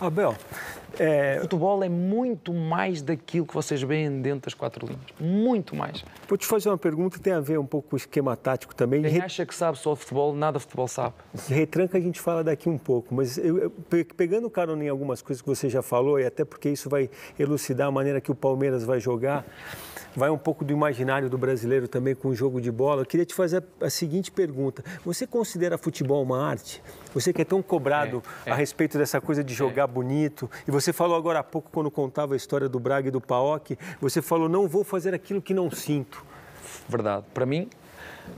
Abel, é, Futebol é muito mais daquilo que vocês veem dentro das quatro linhas. Muito mais. vou te fazer uma pergunta que tem a ver um pouco com o esquema tático também. Quem Re- acha que sabe só de futebol, nada de futebol sabe. Retranca a gente fala daqui um pouco, mas eu, eu, pe- pegando carona em algumas coisas que você já falou, e até porque isso vai elucidar a maneira que o Palmeiras vai jogar, vai um pouco do imaginário do brasileiro também com o jogo de bola. Eu queria te fazer a, seguinte pergunta: Você considera futebol uma arte? Você que é tão cobrado É, é. a respeito dessa coisa de jogar bonito, e você falou agora há pouco, quando contava a história do Braga e do Paok, você falou: não vou fazer aquilo que não sinto. Verdade. Para mim,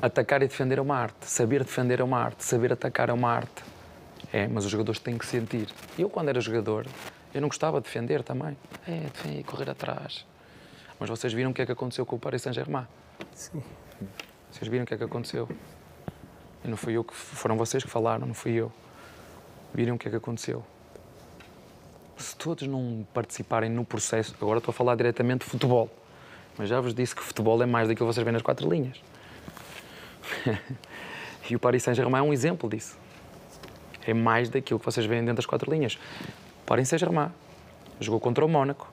atacar e defender é uma arte. Saber defender é uma arte. Saber atacar é uma arte. É, mas os jogadores têm que sentir. Eu, quando era jogador, eu não gostava de defender também. É, defender e correr atrás. Mas vocês viram o que é que aconteceu com o Paris Saint-Germain? Sim. Vocês viram o que é que aconteceu? E não fui eu que foram vocês que falaram, não fui eu. Viram o que é que aconteceu? Se todos não participarem no processo, agora estou a falar diretamente de futebol, mas já vos disse que futebol é mais daquilo que vocês veem nas quatro linhas. e o Paris Saint-Germain é um exemplo disso. É mais daquilo que vocês veem dentro das quatro linhas. O Paris Saint-Germain jogou contra o Mónaco,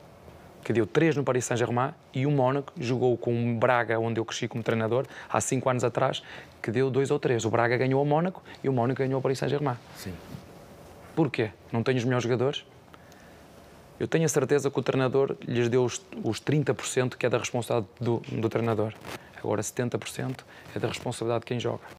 que deu três no Paris Saint-Germain, e o Mónaco jogou com o Braga, onde eu cresci como treinador, há cinco anos atrás, que deu dois ou três. O Braga ganhou o Mónaco e o Mónaco ganhou o Paris Saint-Germain. Sim. Porquê? Não tenho os melhores jogadores? Eu tenho a certeza que o treinador lhes deu os, os 30% que é da responsabilidade do, do treinador. Agora, 70% é da responsabilidade de quem joga.